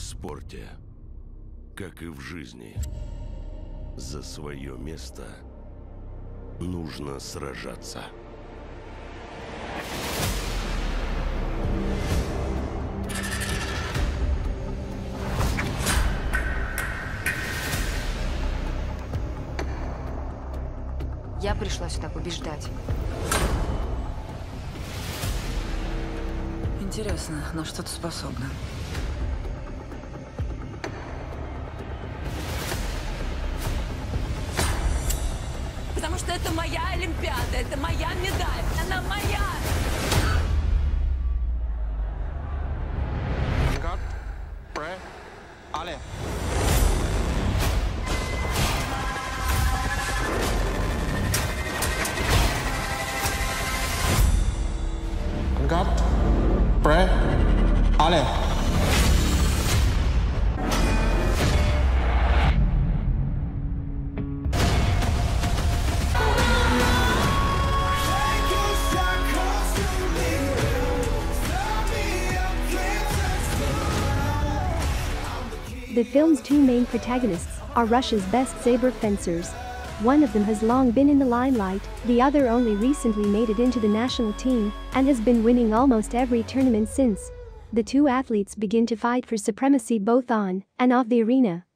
спорте, как и в жизни, за свое место нужно сражаться. Я пришла сюда побеждать. Интересно, на что ты способна? Потому что это моя Олимпиада, это моя медаль, она моя! Ale. Godt. Brad. Ale. The film's two main protagonists are Russia's best saber fencers. One of them has long been in the limelight, the other only recently made it into the national team and has been winning almost every tournament since. The two athletes begin to fight for supremacy both on and off the arena.